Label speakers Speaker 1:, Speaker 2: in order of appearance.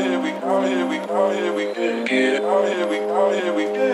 Speaker 1: Here we, oh here we, oh here we, get, oh here we, oh here we, get.